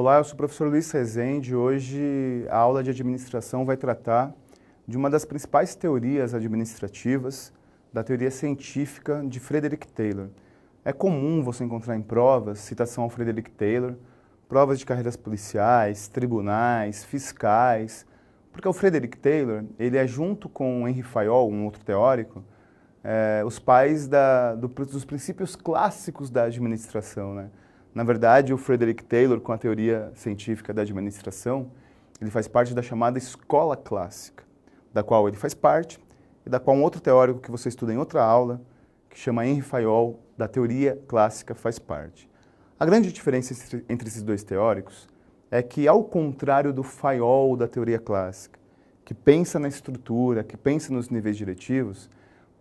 Olá, eu sou o professor Luiz Rezende. Hoje a aula de administração vai tratar de uma das principais teorias administrativas, da teoria científica de Frederick Taylor. É comum você encontrar em provas citação ao Frederick Taylor, provas de carreiras policiais, tribunais, fiscais, porque o Frederick Taylor, ele é junto com Henry Fayol, um outro teórico, é, os pais da, do, dos princípios clássicos da administração, né? Na verdade, o Frederick Taylor, com a teoria científica da administração, ele faz parte da chamada escola clássica, da qual ele faz parte e da qual um outro teórico que você estuda em outra aula, que chama Henry Fayol, da teoria clássica, faz parte. A grande diferença entre esses dois teóricos é que, ao contrário do Fayol da teoria clássica, que pensa na estrutura, que pensa nos níveis diretivos,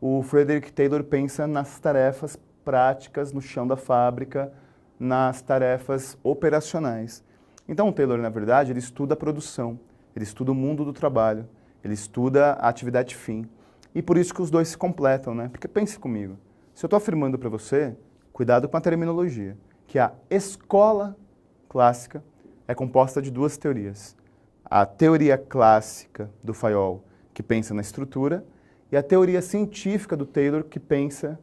o Frederick Taylor pensa nas tarefas práticas no chão da fábrica, nas tarefas operacionais. Então, o Taylor, na verdade, ele estuda a produção, ele estuda o mundo do trabalho, ele estuda a atividade fim. E por isso que os dois se completam, né? Porque pense comigo, se eu estou afirmando para você, cuidado com a terminologia, que a escola clássica é composta de duas teorias. A teoria clássica do Fayol, que pensa na estrutura, e a teoria científica do Taylor, que pensa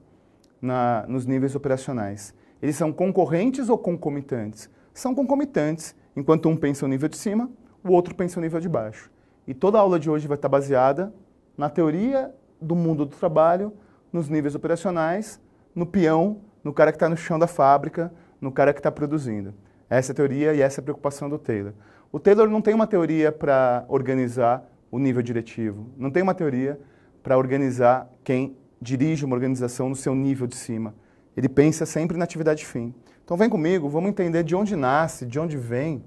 na, nos níveis operacionais. Eles são concorrentes ou concomitantes? São concomitantes. Enquanto um pensa o nível de cima, o outro pensa o nível de baixo. E toda a aula de hoje vai estar baseada na teoria do mundo do trabalho, nos níveis operacionais, no peão, no cara que está no chão da fábrica, no cara que está produzindo. Essa é a teoria e essa é a preocupação do Taylor. O Taylor não tem uma teoria para organizar o nível diretivo, não tem uma teoria para organizar quem dirige uma organização no seu nível de cima. Ele pensa sempre na atividade fim. Então vem comigo, vamos entender de onde nasce, de onde vem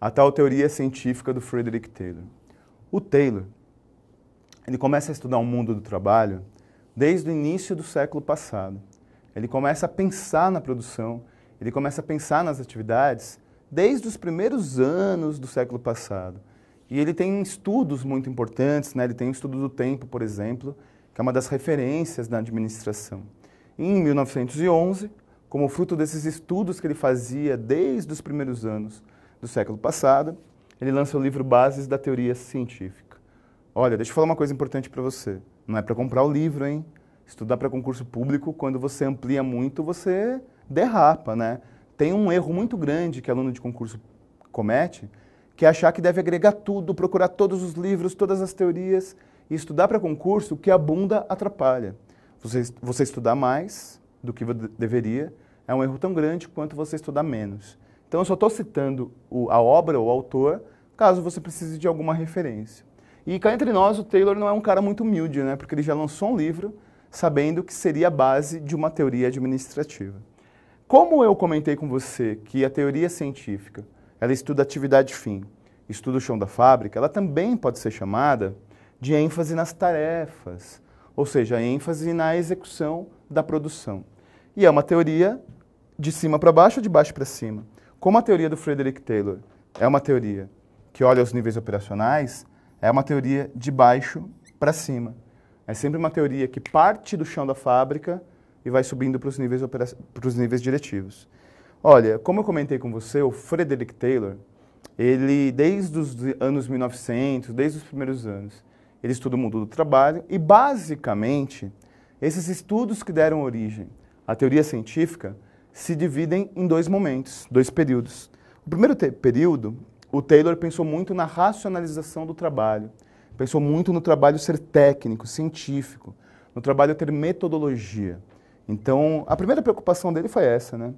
a tal teoria científica do Frederick Taylor. O Taylor, ele começa a estudar o mundo do trabalho desde o início do século passado. Ele começa a pensar na produção, ele começa a pensar nas atividades desde os primeiros anos do século passado. E ele tem estudos muito importantes, né? ele tem o estudo do tempo, por exemplo, que é uma das referências na administração. Em 1911, como fruto desses estudos que ele fazia desde os primeiros anos do século passado, ele lança o livro Bases da Teoria Científica. Olha, deixa eu falar uma coisa importante para você. Não é para comprar o livro, hein? Estudar para concurso público, quando você amplia muito, você derrapa, né? Tem um erro muito grande que aluno de concurso comete, que é achar que deve agregar tudo, procurar todos os livros, todas as teorias, e estudar para concurso, que abunda atrapalha. Você, você estudar mais do que deveria é um erro tão grande quanto você estudar menos. Então, eu só estou citando o, a obra ou o autor, caso você precise de alguma referência. E cá entre nós, o Taylor não é um cara muito humilde, né? porque ele já lançou um livro sabendo que seria a base de uma teoria administrativa. Como eu comentei com você que a teoria científica ela estuda atividade fim, estuda o chão da fábrica, ela também pode ser chamada de ênfase nas tarefas, ou seja, ênfase na execução da produção. E é uma teoria de cima para baixo ou de baixo para cima. Como a teoria do Frederick Taylor é uma teoria que olha os níveis operacionais, é uma teoria de baixo para cima. É sempre uma teoria que parte do chão da fábrica e vai subindo para os níveis, para os níveis diretivos. Olha, como eu comentei com você, o Frederick Taylor, ele, desde os anos 1900, desde os primeiros anos, ele estuda o mundo do trabalho e, basicamente, esses estudos que deram origem à teoria científica se dividem em dois momentos, dois períodos. O primeiro período, o Taylor pensou muito na racionalização do trabalho, pensou muito no trabalho ser técnico, científico, no trabalho ter metodologia. Então, a primeira preocupação dele foi essa, né?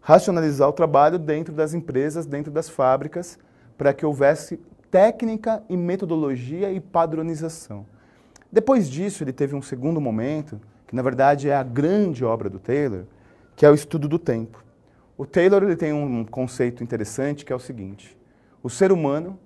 Racionalizar o trabalho dentro das empresas, dentro das fábricas, para que houvesse técnica e metodologia e padronização. Depois disso, ele teve um segundo momento, que na verdade é a grande obra do Taylor, que é o estudo do tempo. O Taylor ele tem um conceito interessante que é o seguinte: o ser humano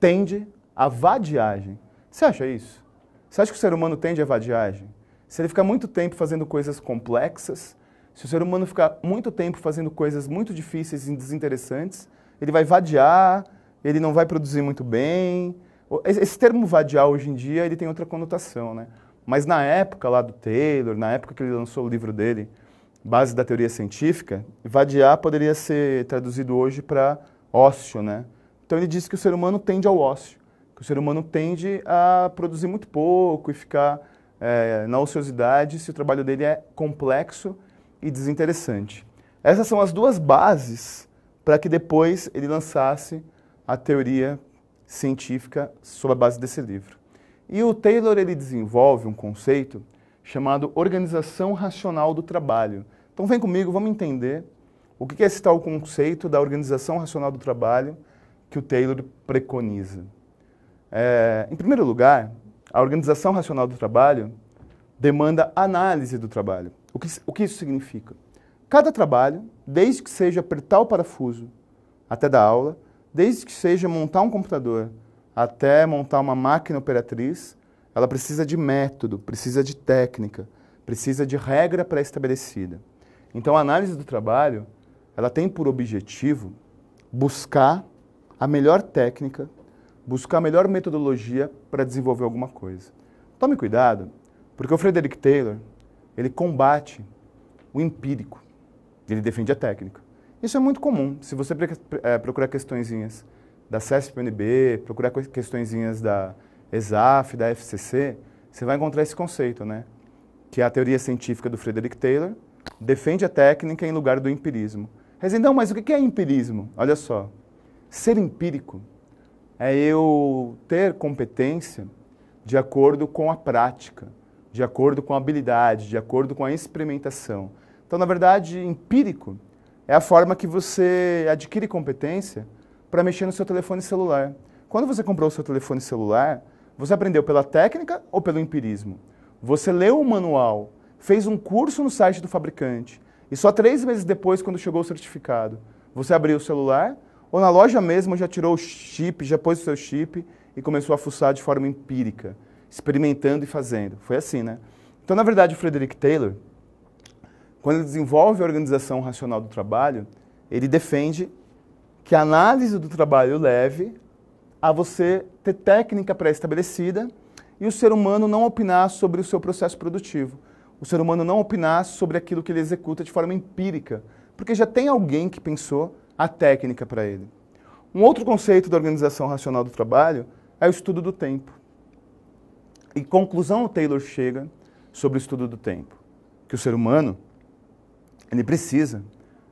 tende à vadiagem. Você acha isso? Você acha que o ser humano tende à vadiagem? Se ele ficar muito tempo fazendo coisas complexas, se o ser humano ficar muito tempo fazendo coisas muito difíceis e desinteressantes, ele vai vadiar, ele não vai produzir muito bem. Esse termo vadiar hoje em dia ele tem outra conotação, né? Mas na época lá do Taylor, na época que ele lançou o livro dele, base da teoria científica, vadiar poderia ser traduzido hoje para ócio, né? Então ele diz que o ser humano tende ao ócio, que o ser humano tende a produzir muito pouco e ficar é, na ociosidade se o trabalho dele é complexo e desinteressante. Essas são as duas bases para que depois ele lançasse a teoria científica sobre a base desse livro. E o Taylor ele desenvolve um conceito chamado organização racional do trabalho. Então vem comigo, vamos entender o que é esse tal conceito da organização racional do trabalho que o Taylor preconiza. É, em primeiro lugar, a organização racional do trabalho demanda análise do trabalho. O que, o que isso significa? Cada trabalho, desde que seja apertar o parafuso até dar aula, desde que seja montar um computador até montar uma máquina operatriz, ela precisa de método, precisa de técnica, precisa de regra pré-estabelecida. Então, a análise do trabalho, ela tem por objetivo buscar a melhor técnica, buscar a melhor metodologia para desenvolver alguma coisa. Tome cuidado, porque o Frederick Taylor, ele combate o empírico, ele defende a técnica. Isso é muito comum. Se você é, procurar questõezinhas da CESP-UNB, procurar questõezinhas da ESAF, da FCC, você vai encontrar esse conceito, né? Que é a teoria científica do Frederick Taylor defende a técnica em lugar do empirismo. Rezendão, mas o que é empirismo? Olha só. Ser empírico é eu ter competência de acordo com a prática, de acordo com a habilidade, de acordo com a experimentação. Então, na verdade, empírico é a forma que você adquire competência para mexer no seu telefone celular. Quando você comprou o seu telefone celular, você aprendeu pela técnica ou pelo empirismo? Você leu o manual, fez um curso no site do fabricante e só três meses depois, quando chegou o certificado, você abriu o celular ou na loja mesmo já tirou o chip, já pôs o seu chip e começou a fuçar de forma empírica, experimentando e fazendo. Foi assim, né? Então, na verdade, o Frederick Taylor, quando ele desenvolve a organização racional do trabalho, ele defende que a análise do trabalho leve a você ter técnica pré-estabelecida e o ser humano não opinar sobre o seu processo produtivo. O ser humano não opinar sobre aquilo que ele executa de forma empírica, porque já tem alguém que pensou a técnica para ele. Um outro conceito da organização racional do trabalho é o estudo do tempo. E conclusão o Taylor chega sobre o estudo do tempo, que o ser humano ele precisa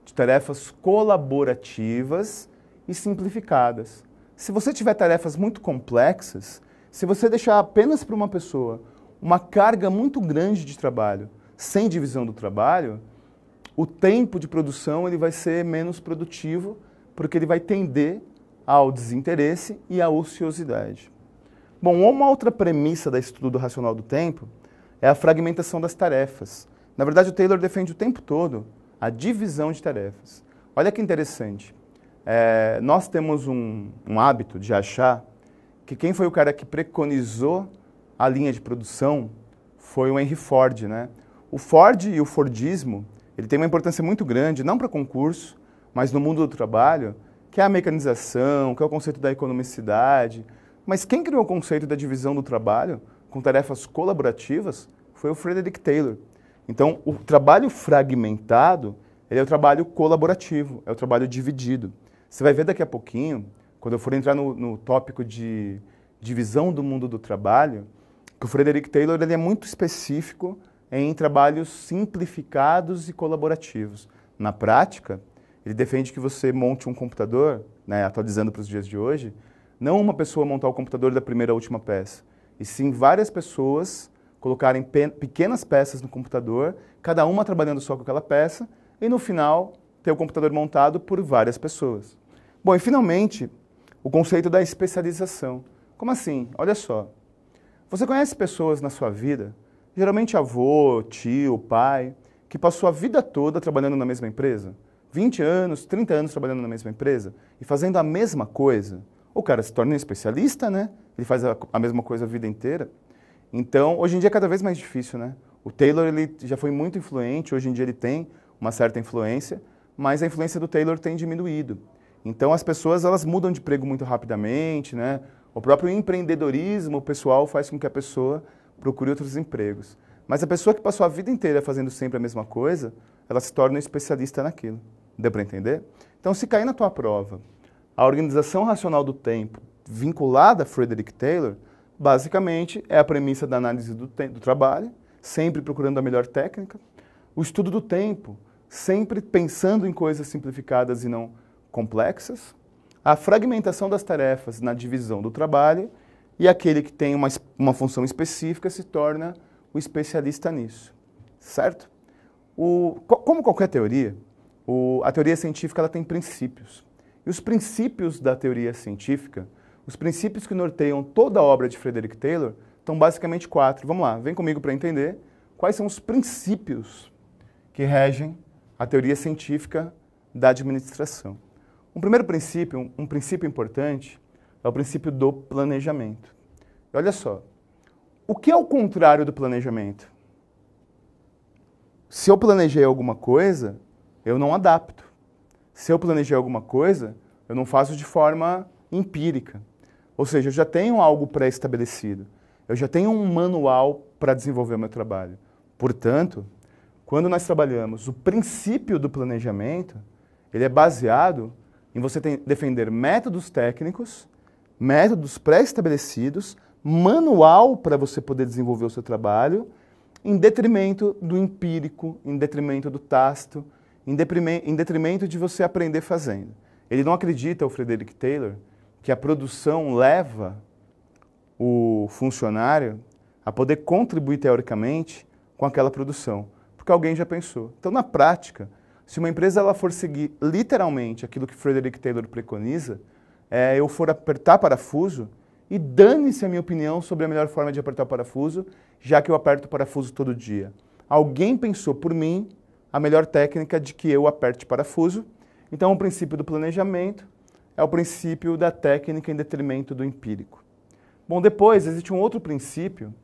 de tarefas colaborativas e simplificadas. Se você tiver tarefas muito complexas, se você deixar apenas para uma pessoa uma carga muito grande de trabalho, sem divisão do trabalho, o tempo de produção ele vai ser menos produtivo, porque ele vai tender ao desinteresse e à ociosidade. Bom, uma outra premissa da estudo racional do tempo é a fragmentação das tarefas. Na verdade, o Taylor defende o tempo todo a divisão de tarefas. Olha que interessante. É, nós temos um, um hábito de achar que quem foi o cara que preconizou a linha de produção foi o Henry Ford, né? O Ford e o Fordismo, ele tem uma importância muito grande, não para concurso, mas no mundo do trabalho, que é a mecanização, que é o conceito da economicidade. Mas quem criou o conceito da divisão do trabalho com tarefas colaborativas foi o Frederick Taylor. Então, o trabalho fragmentado é o trabalho colaborativo, é o trabalho dividido. Você vai ver daqui a pouquinho, quando eu for entrar no, no tópico de divisão do mundo do trabalho, que o Frederick Taylor ele é muito específico em trabalhos simplificados e colaborativos. Na prática, ele defende que você monte um computador, né, atualizando para os dias de hoje, não uma pessoa montar o computador da primeira à última peça, e sim várias pessoas colocarem pe pequenas peças no computador, cada uma trabalhando só com aquela peça, e no final ter o computador montado por várias pessoas. Bom, e finalmente, o conceito da especialização. Como assim? Olha só. Você conhece pessoas na sua vida, geralmente avô, tio, pai, que passou a vida toda trabalhando na mesma empresa? 20 anos, 30 anos trabalhando na mesma empresa e fazendo a mesma coisa? O cara se torna um especialista, né? Ele faz a, a mesma coisa a vida inteira. Então, hoje em dia é cada vez mais difícil, né? O Taylor ele já foi muito influente, hoje em dia ele tem uma certa influência, mas a influência do Taylor tem diminuído. Então as pessoas elas mudam de emprego muito rapidamente, né? O próprio empreendedorismo pessoal faz com que a pessoa procure outros empregos. Mas a pessoa que passou a vida inteira fazendo sempre a mesma coisa, ela se torna um especialista naquilo. Deu para entender? Então, se cair na tua prova a organização racional do tempo vinculada a Frederick Taylor, basicamente é a premissa da análise do, do trabalho, sempre procurando a melhor técnica, o estudo do tempo, sempre pensando em coisas simplificadas e não complexas, a fragmentação das tarefas na divisão do trabalho e aquele que tem uma, uma função específica se torna o especialista nisso, certo? O, como qualquer teoria, o, a teoria científica ela tem princípios. E os princípios da teoria científica, os princípios que norteiam toda a obra de Frederick Taylor, estão basicamente quatro. Vamos lá, vem comigo para entender quais são os princípios que regem a teoria científica da administração. Um primeiro princípio, um princípio importante, é o princípio do planejamento. E olha só, o que é o contrário do planejamento? Se eu planejei alguma coisa, eu não adapto. Se eu planejei alguma coisa, eu não faço de forma empírica. Ou seja, eu já tenho algo pré-estabelecido. Eu já tenho um manual para desenvolver o meu trabalho. Portanto, quando nós trabalhamos o princípio do planejamento, ele é baseado em você defender métodos técnicos, métodos pré-estabelecidos, manual para você poder desenvolver o seu trabalho, em detrimento do empírico, em detrimento do tácito, em, em detrimento de você aprender fazendo. Ele não acredita, o Frederick Taylor, que a produção leva o funcionário a poder contribuir teoricamente com aquela produção, porque alguém já pensou. Então, na prática, se uma empresa ela for seguir literalmente aquilo que Frederick Taylor preconiza, é, eu for apertar parafuso e dane-se a minha opinião sobre a melhor forma de apertar o parafuso, já que eu aperto o parafuso todo dia. Alguém pensou por mim a melhor técnica de que eu aperte parafuso. Então, o princípio do planejamento é o princípio da técnica em detrimento do empírico. Bom, depois existe um outro princípio,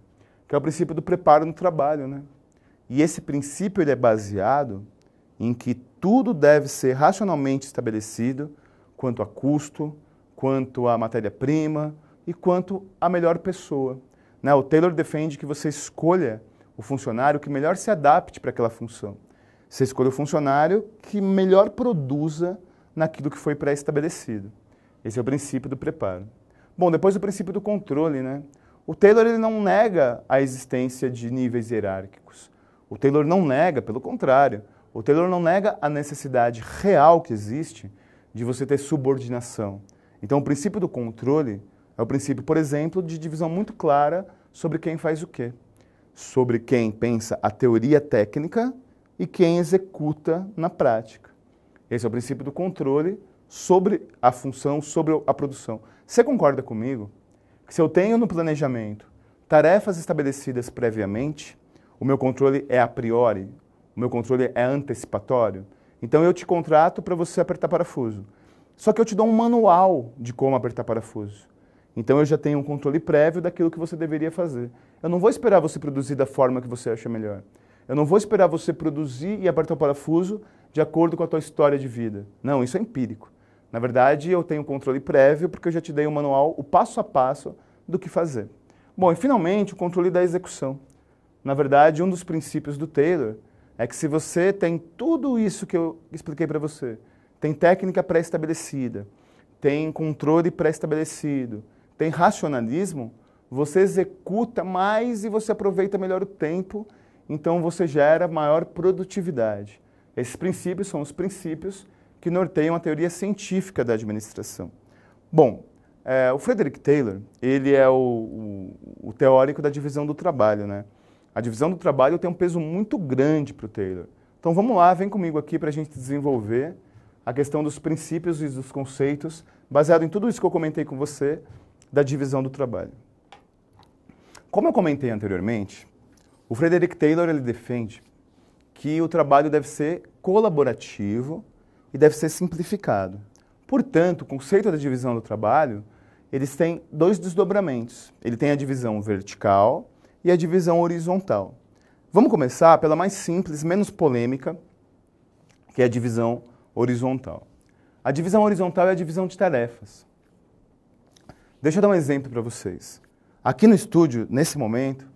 que é o princípio do preparo no trabalho. Né? E esse princípio ele é baseado em que tudo deve ser racionalmente estabelecido quanto a custo, quanto a matéria-prima e quanto a melhor pessoa. Né? O Taylor defende que você escolha o funcionário que melhor se adapte para aquela função. Você escolhe o funcionário que melhor produza naquilo que foi pré-estabelecido. Esse é o princípio do preparo. Bom, depois o princípio do controle, né? O Taylor ele não nega a existência de níveis hierárquicos. O Taylor não nega, pelo contrário, o Taylor não nega a necessidade real que existe de você ter subordinação. Então, o princípio do controle é o princípio, por exemplo, de divisão muito clara sobre quem faz o quê. Sobre quem pensa a teoria técnica e quem executa na prática. Esse é o princípio do controle sobre a função, sobre a produção. Você concorda comigo que se eu tenho no planejamento tarefas estabelecidas previamente, o meu controle é a priori, o meu controle é antecipatório? Então eu te contrato para você apertar parafuso. Só que eu te dou um manual de como apertar parafuso. Então eu já tenho um controle prévio daquilo que você deveria fazer. Eu não vou esperar você produzir da forma que você acha melhor. Eu não vou esperar você produzir e apertar o parafuso de acordo com a tua história de vida. Não, isso é empírico. Na verdade, eu tenho controle prévio porque eu já te dei o um manual, o passo a passo do que fazer. Bom, e finalmente, o controle da execução. Na verdade, um dos princípios do Taylor é que se você tem tudo isso que eu expliquei para você, tem técnica pré-estabelecida, tem controle pré-estabelecido, tem racionalismo, você executa mais e você aproveita melhor o tempo então você gera maior produtividade. Esses princípios são os princípios que norteiam a teoria científica da administração. Bom, é, o Frederick Taylor, ele é o, o, o, teórico da divisão do trabalho, né? A divisão do trabalho tem um peso muito grande para o Taylor. Então vamos lá, vem comigo aqui para a gente desenvolver a questão dos princípios e dos conceitos, baseado em tudo isso que eu comentei com você, da divisão do trabalho. Como eu comentei anteriormente, o Frederick Taylor ele defende que o trabalho deve ser colaborativo e deve ser simplificado. Portanto, o conceito da divisão do trabalho, eles têm dois desdobramentos. Ele tem a divisão vertical e a divisão horizontal. Vamos começar pela mais simples, menos polêmica, que é a divisão horizontal. A divisão horizontal é a divisão de tarefas. Deixa eu dar um exemplo para vocês. Aqui no estúdio, nesse momento,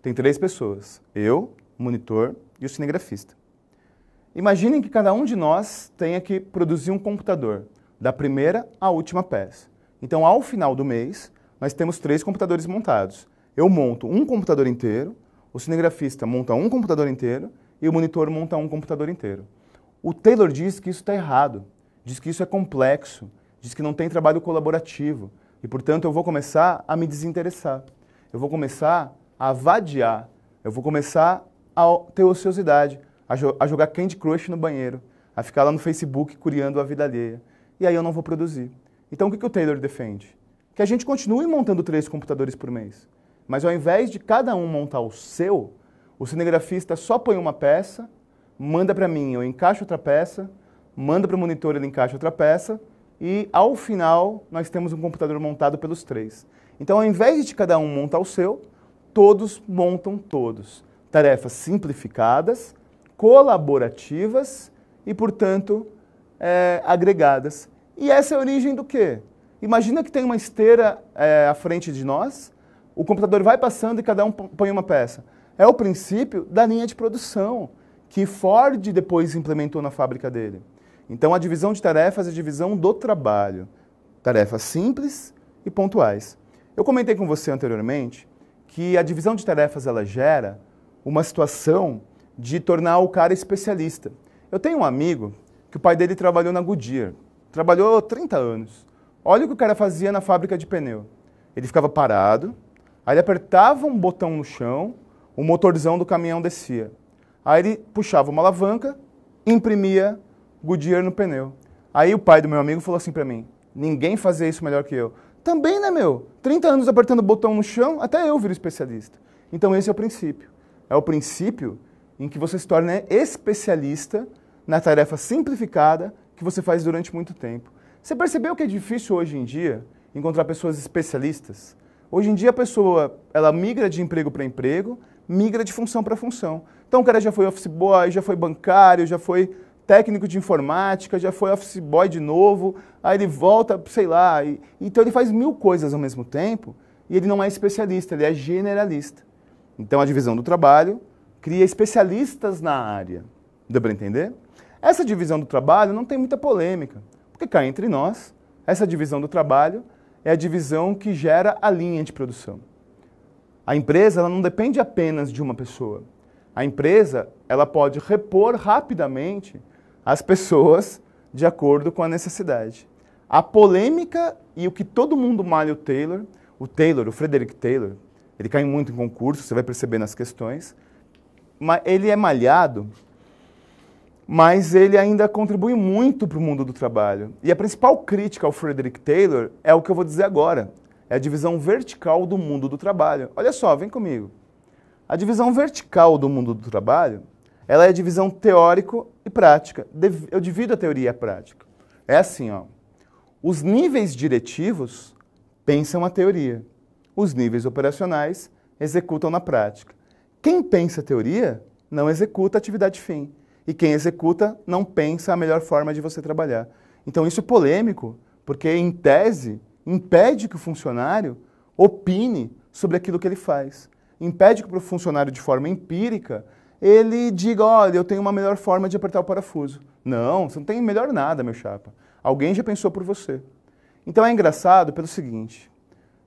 tem três pessoas: eu, monitor e o cinegrafista. Imaginem que cada um de nós tenha que produzir um computador, da primeira à última peça. Então, ao final do mês, nós temos três computadores montados. Eu monto um computador inteiro, o cinegrafista monta um computador inteiro e o monitor monta um computador inteiro. O Taylor diz que isso está errado, diz que isso é complexo, diz que não tem trabalho colaborativo e, portanto, eu vou começar a me desinteressar. Eu vou começar a vadiar, eu vou começar a ter ociosidade, a, jo a jogar Candy Crush no banheiro, a ficar lá no Facebook curiando a vida alheia. E aí eu não vou produzir. Então o que, que o Taylor defende? Que a gente continue montando três computadores por mês. Mas ao invés de cada um montar o seu, o cinegrafista só põe uma peça, manda para mim, eu encaixo outra peça, manda para o monitor, ele encaixa outra peça, e ao final nós temos um computador montado pelos três. Então ao invés de cada um montar o seu, todos montam todos. Tarefas simplificadas, colaborativas e, portanto, é, agregadas. E essa é a origem do quê? Imagina que tem uma esteira é, à frente de nós, o computador vai passando e cada um põe uma peça. É o princípio da linha de produção que Ford depois implementou na fábrica dele. Então, a divisão de tarefas é a divisão do trabalho. Tarefas simples e pontuais. Eu comentei com você anteriormente que a divisão de tarefas ela gera uma situação de tornar o cara especialista. Eu tenho um amigo que o pai dele trabalhou na Goodyear, trabalhou 30 anos. Olha o que o cara fazia na fábrica de pneu. Ele ficava parado, aí ele apertava um botão no chão, o motorzão do caminhão descia. Aí ele puxava uma alavanca, imprimia Goodyear no pneu. Aí o pai do meu amigo falou assim para mim: ninguém fazia isso melhor que eu. Também, né, meu? 30 anos apertando botão no chão, até eu viro especialista. Então esse é o princípio. É o princípio em que você se torna especialista na tarefa simplificada que você faz durante muito tempo. Você percebeu que é difícil hoje em dia encontrar pessoas especialistas? Hoje em dia a pessoa, ela migra de emprego para emprego, migra de função para função. Então o cara já foi office boy, já foi bancário, já foi técnico de informática, já foi office boy de novo, aí ele volta, sei lá. E, então ele faz mil coisas ao mesmo tempo e ele não é especialista, ele é generalista. Então a divisão do trabalho cria especialistas na área. Deu para entender? Essa divisão do trabalho não tem muita polêmica, porque cá entre nós, essa divisão do trabalho é a divisão que gera a linha de produção. A empresa ela não depende apenas de uma pessoa. A empresa ela pode repor rapidamente as pessoas de acordo com a necessidade. A polêmica e o que todo mundo malha o Taylor, o Taylor, o Frederick Taylor, ele cai muito em concurso, você vai perceber nas questões, mas ele é malhado, mas ele ainda contribui muito para o mundo do trabalho. E a principal crítica ao Frederick Taylor é o que eu vou dizer agora, é a divisão vertical do mundo do trabalho. Olha só, vem comigo. A divisão vertical do mundo do trabalho, ela é a divisão teórico e prática. Eu divido a teoria e a prática. É assim, ó. Os níveis diretivos pensam a teoria. Os níveis operacionais executam na prática. Quem pensa teoria não executa atividade fim. E quem executa não pensa a melhor forma de você trabalhar. Então isso é polêmico, porque em tese impede que o funcionário opine sobre aquilo que ele faz. Impede que o funcionário, de forma empírica, ele diga, olha, eu tenho uma melhor forma de apertar o parafuso. Não, você não tem melhor nada, meu chapa. Alguém já pensou por você. Então é engraçado pelo seguinte,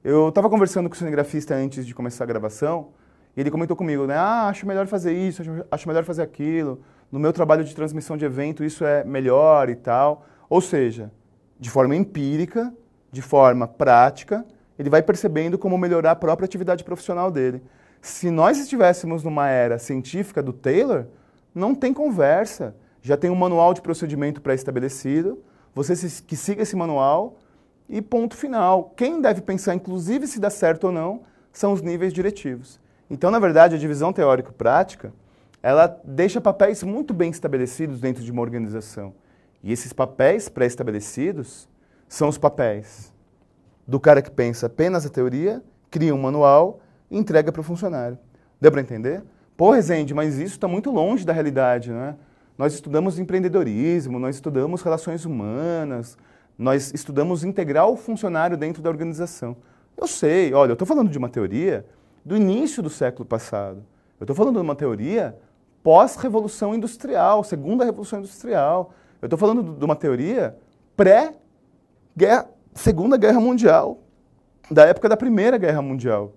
eu estava conversando com o cinegrafista antes de começar a gravação, e ele comentou comigo, né? Ah, acho melhor fazer isso, acho melhor fazer aquilo. No meu trabalho de transmissão de evento, isso é melhor e tal. Ou seja, de forma empírica, de forma prática, ele vai percebendo como melhorar a própria atividade profissional dele. Se nós estivéssemos numa era científica do Taylor, não tem conversa. Já tem um manual de procedimento pré-estabelecido, você que siga esse manual e ponto final. Quem deve pensar, inclusive, se dá certo ou não, são os níveis diretivos. Então, na verdade, a divisão teórico-prática, ela deixa papéis muito bem estabelecidos dentro de uma organização. E esses papéis pré-estabelecidos são os papéis do cara que pensa apenas a teoria, cria um manual e entrega para o funcionário. Deu para entender? Pô, Rezende, mas isso está muito longe da realidade, né? Nós estudamos empreendedorismo, nós estudamos relações humanas, nós estudamos integrar o funcionário dentro da organização. Eu sei, olha, eu estou falando de uma teoria do início do século passado. Eu estou falando de uma teoria pós-revolução industrial, segunda revolução industrial. Eu estou falando de uma teoria pré-segunda guerra mundial, da época da primeira guerra mundial.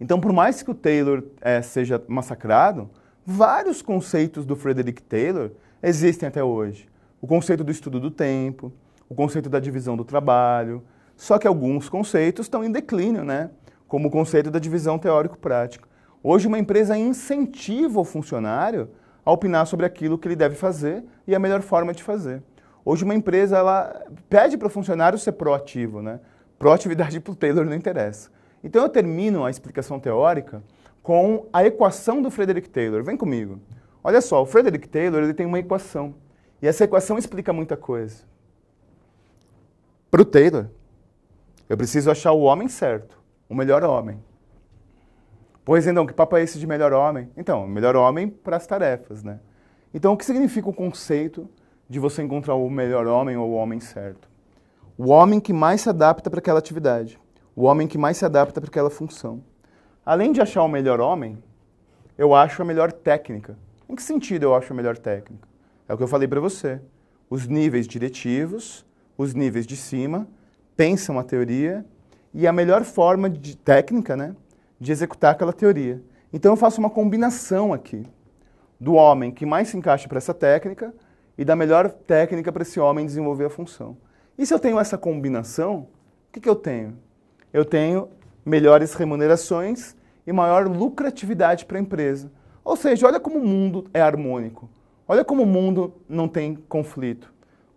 Então, por mais que o Taylor é, seja massacrado, vários conceitos do Frederick Taylor existem até hoje. O conceito do estudo do tempo, o conceito da divisão do trabalho, só que alguns conceitos estão em declínio, né? como o conceito da divisão teórico-prática. Hoje, uma empresa incentiva o funcionário a opinar sobre aquilo que ele deve fazer e a melhor forma de fazer. Hoje, uma empresa ela pede para o funcionário ser proativo. Né? Proatividade para o Taylor não interessa. Então, eu termino a explicação teórica com a equação do Frederick Taylor. Vem comigo. Olha só, o Frederick Taylor ele tem uma equação. E essa equação explica muita coisa. Para o Taylor, eu preciso achar o homem certo, o melhor homem. Pois então, que papo é esse de melhor homem? Então, melhor homem para as tarefas, né? Então, o que significa o conceito de você encontrar o melhor homem ou o homem certo? O homem que mais se adapta para aquela atividade. O homem que mais se adapta para aquela função. Além de achar o melhor homem, eu acho a melhor técnica. Em que sentido eu acho a melhor técnica? É o que eu falei para você. Os níveis diretivos, os níveis de cima, pensam a teoria e a melhor forma de técnica, né, de executar aquela teoria. Então eu faço uma combinação aqui do homem que mais se encaixa para essa técnica e da melhor técnica para esse homem desenvolver a função. E se eu tenho essa combinação, o que, que eu tenho? Eu tenho melhores remunerações e maior lucratividade para a empresa. Ou seja, olha como o mundo é harmônico. Olha como o mundo não tem conflito.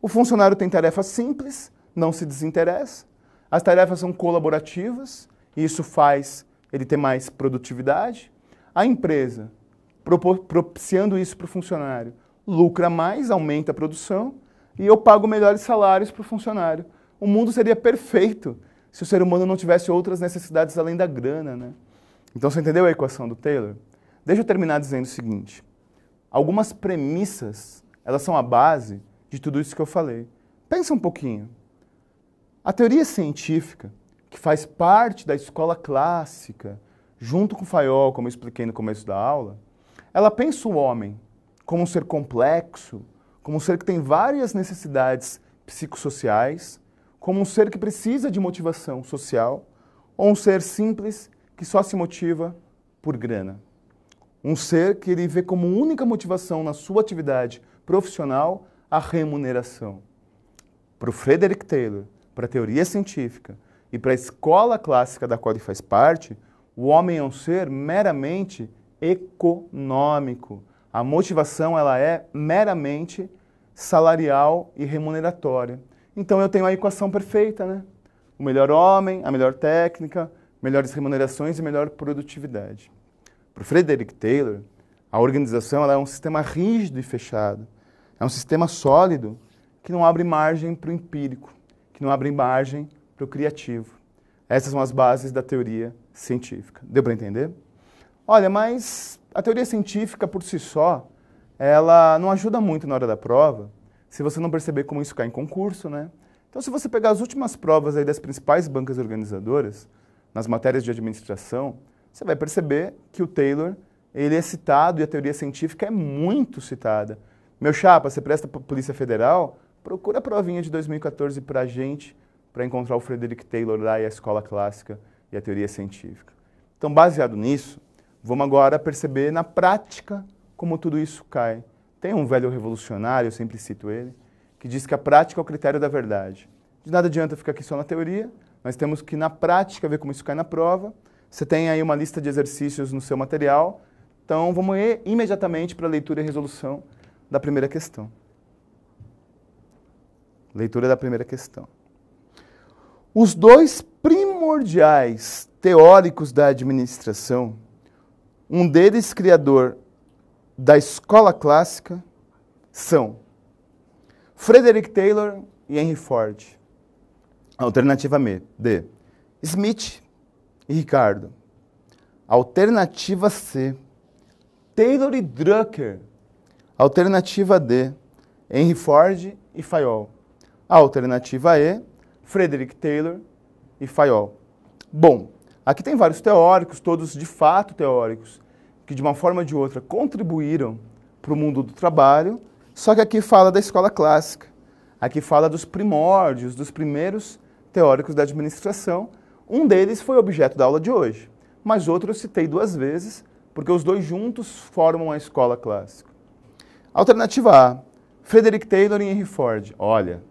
O funcionário tem tarefas simples, não se desinteressa. As tarefas são colaborativas e isso faz ele ter mais produtividade. A empresa, propiciando isso para o funcionário, lucra mais, aumenta a produção e eu pago melhores salários para o funcionário. O mundo seria perfeito se o ser humano não tivesse outras necessidades além da grana, né? Então você entendeu a equação do Taylor? Deixa eu terminar dizendo o seguinte: algumas premissas, elas são a base de tudo isso que eu falei. Pensa um pouquinho. A teoria científica, que faz parte da escola clássica, junto com Fayol, como eu expliquei no começo da aula, ela pensa o homem como um ser complexo, como um ser que tem várias necessidades psicossociais, como um ser que precisa de motivação social, ou um ser simples que só se motiva por grana. Um ser que ele vê como única motivação na sua atividade profissional a remuneração. Para o Frederick Taylor, para a teoria científica e para a escola clássica da qual ele faz parte, o homem é um ser meramente econômico. A motivação ela é meramente salarial e remuneratória. Então eu tenho a equação perfeita, né? O melhor homem, a melhor técnica, melhores remunerações e melhor produtividade. Para o Frederick Taylor, a organização ela é um sistema rígido e fechado. É um sistema sólido que não abre margem para o empírico que não abrem margem para o criativo. Essas são as bases da teoria científica. Deu para entender? Olha, mas a teoria científica por si só, ela não ajuda muito na hora da prova, se você não perceber como isso cai em concurso, né? Então, se você pegar as últimas provas aí das principais bancas organizadoras, nas matérias de administração, você vai perceber que o Taylor, ele é citado e a teoria científica é muito citada. Meu chapa, você presta para a Polícia Federal, procura a provinha de 2014 para a gente, para encontrar o Frederick Taylor lá e a escola clássica e a teoria científica. Então, baseado nisso, vamos agora perceber na prática como tudo isso cai. Tem um velho revolucionário, eu sempre cito ele, que diz que a prática é o critério da verdade. De nada adianta ficar aqui só na teoria, nós temos que na prática ver como isso cai na prova. Você tem aí uma lista de exercícios no seu material, então vamos imediatamente para a leitura e resolução da primeira questão. Leitura da primeira questão. Os dois primordiais teóricos da administração, um deles criador da escola clássica, são Frederick Taylor e Henry Ford. Alternativa D. Smith e Ricardo. Alternativa C. Taylor e Drucker. Alternativa D. Henry Ford e Fayol. Alternativa E, Frederick Taylor e Fayol. Bom, Aqui tem vários teóricos, todos de fato teóricos, que de uma forma ou de outra contribuíram para o mundo do trabalho, só que aqui fala da escola clássica. Aqui fala dos primórdios, dos primeiros teóricos da administração. Um deles foi objeto da aula de hoje, mas outro eu citei duas vezes, porque os dois juntos formam a escola clássica. Alternativa A, Frederick Taylor e Henry Ford. Olha,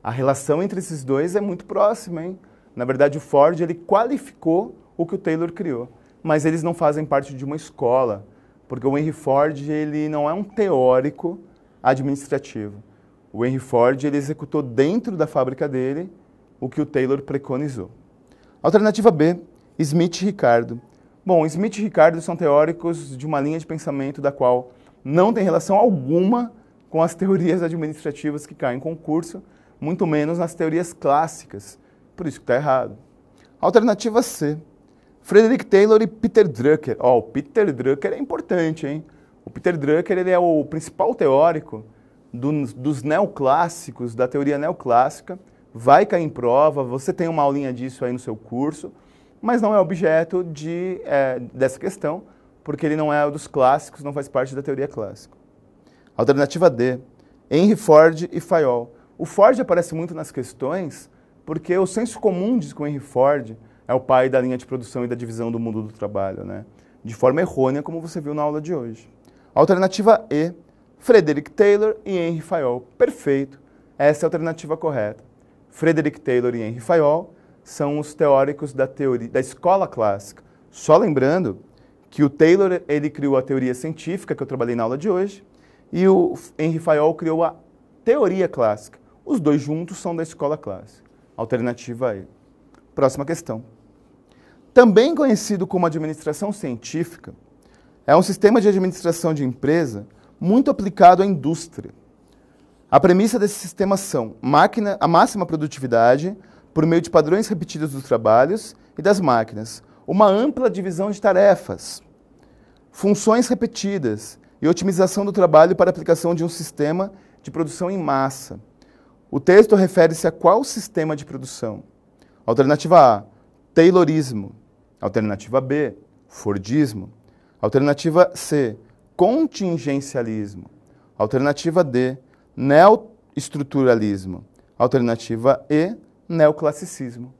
a relação entre esses dois é muito próxima, hein? Na verdade, o Ford ele qualificou o que o Taylor criou, mas eles não fazem parte de uma escola, porque o Henry Ford ele não é um teórico administrativo. O Henry Ford ele executou dentro da fábrica dele o que o Taylor preconizou. Alternativa B, Smith e Ricardo. Bom, Smith e Ricardo são teóricos de uma linha de pensamento da qual não tem relação alguma com as teorias administrativas que caem em concurso, muito menos nas teorias clássicas. Por isso que está errado. Alternativa C, Frederick Taylor e Peter Drucker. Oh, o Peter Drucker é importante, hein? O Peter Drucker ele é o principal teórico do, dos neoclássicos, da teoria neoclássica. Vai cair em prova, você tem uma aulinha disso aí no seu curso, mas não é objeto de, é, dessa questão, porque ele não é dos clássicos, não faz parte da teoria clássica. Alternativa D, Henry Ford e Fayol. O Ford aparece muito nas questões porque o senso comum diz que o Henry Ford é o pai da linha de produção e da divisão do mundo do trabalho, né? de forma errônea, como você viu na aula de hoje. Alternativa E, Frederick Taylor e Henry Fayol. Perfeito, essa é a alternativa correta. Frederick Taylor e Henry Fayol são os teóricos da teoria da escola clássica. Só lembrando que o Taylor ele criou a teoria científica que eu trabalhei na aula de hoje e o Henry Fayol criou a teoria clássica. Os dois juntos são da escola clássica. Alternativa E. Próxima questão. Também conhecido como administração científica, é um sistema de administração de empresa muito aplicado à indústria. A premissa desse sistema são máquina, a máxima produtividade por meio de padrões repetidos dos trabalhos e das máquinas, uma ampla divisão de tarefas, funções repetidas e otimização do trabalho para aplicação de um sistema de produção em massa. O texto refere-se a qual sistema de produção? Alternativa A, Taylorismo. Alternativa B, Fordismo. Alternativa C, contingencialismo. Alternativa D, neoestruturalismo. Alternativa E, neoclassicismo.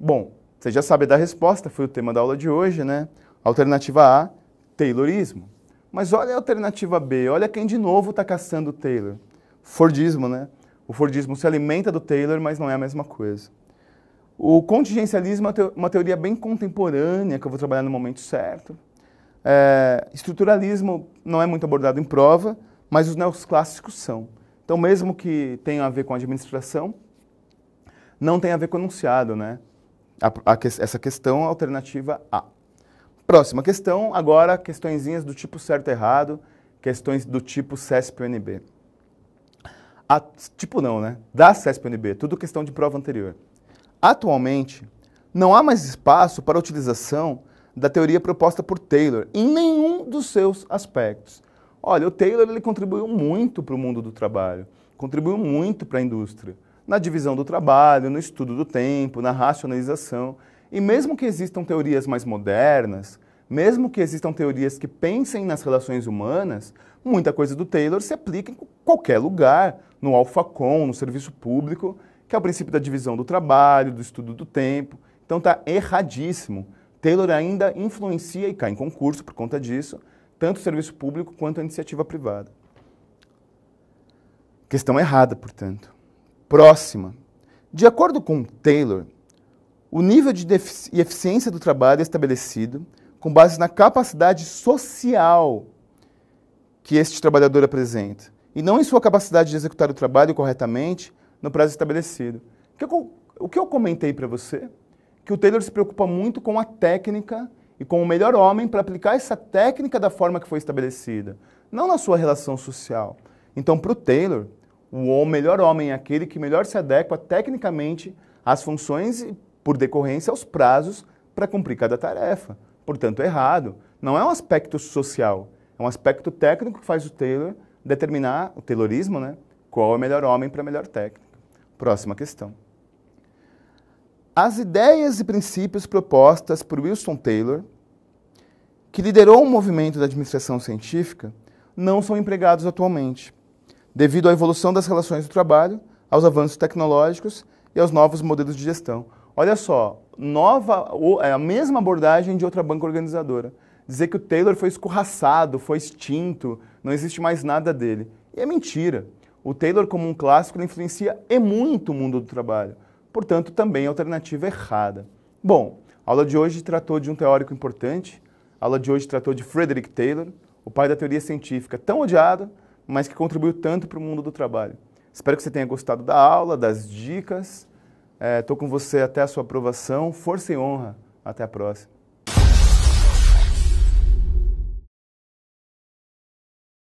Bom, você já sabe da resposta, foi o tema da aula de hoje, né? Alternativa A, Taylorismo. Mas olha a alternativa B, olha quem de novo está caçando o Taylor. Fordismo, né? O Fordismo se alimenta do Taylor, mas não é a mesma coisa. O contingencialismo é uma teoria bem contemporânea, que eu vou trabalhar no momento certo. É, estruturalismo não é muito abordado em prova, mas os neoclássicos são. Então, mesmo que tenha a ver com administração, não tem a ver com enunciado, né? A, a, essa questão alternativa A. Próxima questão, agora questõezinhas do tipo certo e errado, questões do tipo CESP-UNB. tipo não, né? Da CESP-UNB, tudo questão de prova anterior. Atualmente, não há mais espaço para utilização da teoria proposta por Taylor em nenhum dos seus aspectos. Olha, o Taylor ele contribuiu muito para o mundo do trabalho, contribuiu muito para a indústria, na divisão do trabalho, no estudo do tempo, na racionalização. E mesmo que existam teorias mais modernas, mesmo que existam teorias que pensem nas relações humanas, muita coisa do Taylor se aplica em qualquer lugar, no Alphacom, no serviço público, que é o princípio da divisão do trabalho, do estudo do tempo. Então está erradíssimo. Taylor ainda influencia e cai em concurso por conta disso, tanto o serviço público quanto a iniciativa privada. Questão errada, portanto. Próxima. De acordo com Taylor, o nível de eficiência do trabalho é estabelecido com base na capacidade social que este trabalhador apresenta, e não em sua capacidade de executar o trabalho corretamente no prazo estabelecido. O que eu comentei para você que o Taylor se preocupa muito com a técnica e com o melhor homem para aplicar essa técnica da forma que foi estabelecida, não na sua relação social. Então, para o Taylor, o melhor homem é aquele que melhor se adequa tecnicamente às funções e, por decorrência, aos prazos para cumprir cada tarefa. Portanto, errado. Não é um aspecto social, é um aspecto técnico que faz o Taylor determinar, o Taylorismo, né, qual é o melhor homem para a melhor técnica. Próxima questão. As ideias e princípios propostas por Wilson Taylor, que liderou um movimento da administração científica, não são empregados atualmente, devido à evolução das relações do trabalho, aos avanços tecnológicos e aos novos modelos de gestão. Olha só, nova, é a mesma abordagem de outra banca organizadora. Dizer que o Taylor foi escorraçado, foi extinto, não existe mais nada dele. E é mentira. O Taylor, como um clássico, influencia e muito o mundo do trabalho portanto, também a alternativa errada. Bom, a aula de hoje tratou de um teórico importante, a aula de hoje tratou de Frederick Taylor, o pai da teoria científica tão odiado, mas que contribuiu tanto para o mundo do trabalho. Espero que você tenha gostado da aula, das dicas. Estou é, com você até a sua aprovação. Força e honra. Até a próxima.